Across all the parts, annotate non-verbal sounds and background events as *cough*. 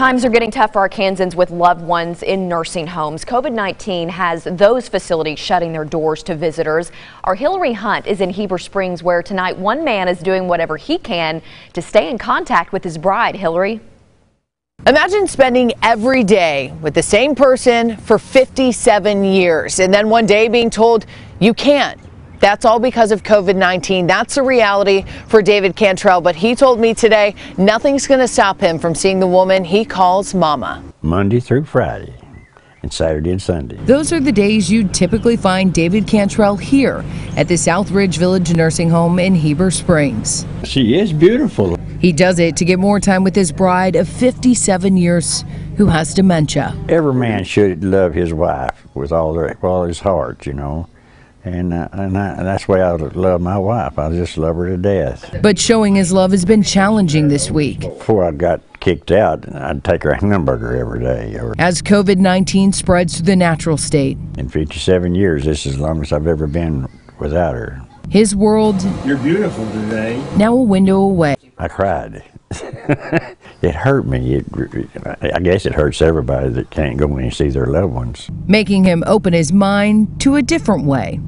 Times are getting tough for Arkansans with loved ones in nursing homes. COVID-19 has those facilities shutting their doors to visitors. Our Hillary Hunt is in Heber Springs where tonight one man is doing whatever he can to stay in contact with his bride. Hillary. Imagine spending every day with the same person for 57 years and then one day being told you can't. That's all because of COVID 19. That's a reality for David Cantrell. But he told me today nothing's going to stop him from seeing the woman he calls Mama. Monday through Friday. And Saturday and Sunday. Those are the days you'd typically find David Cantrell here at the Southridge Village Nursing Home in Heber Springs. She is beautiful. He does it to get more time with his bride of 57 years who has dementia. Every man should love his wife with all, their, with all his heart, you know and uh, and, I, and, that's why I love my wife. I just love her to death. But showing his love has been challenging this week. Before I got kicked out, I'd take her a hamburger every day. As COVID 19 spreads through the natural state. In 57 years, this is the longest I've ever been without her. His world. You're beautiful today. Now a window away. I cried. *laughs* it hurt me. It, I guess it hurts everybody that can't go in and see their loved ones. Making him open his mind to a different way.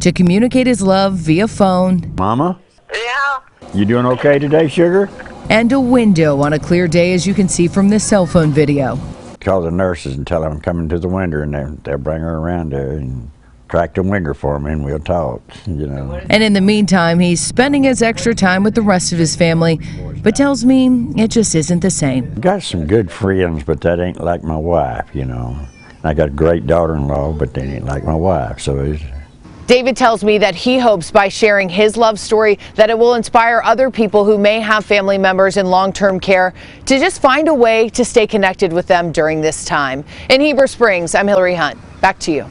To communicate his love via phone. Mama? Yeah. You doing okay today, sugar? And a window on a clear day, as you can see from this cell phone video. Call the nurses and tell them I'm coming to the window, and they'll bring her around there and track the winger for me and we'll talk, you know. And in the meantime, he's spending his extra time with the rest of his family, but tells me it just isn't the same. Got some good friends, but that ain't like my wife, you know. I got a great daughter-in-law, but they ain't like my wife, so it's... David tells me that he hopes by sharing his love story that it will inspire other people who may have family members in long-term care to just find a way to stay connected with them during this time. In Heber Springs, I'm Hillary Hunt. Back to you.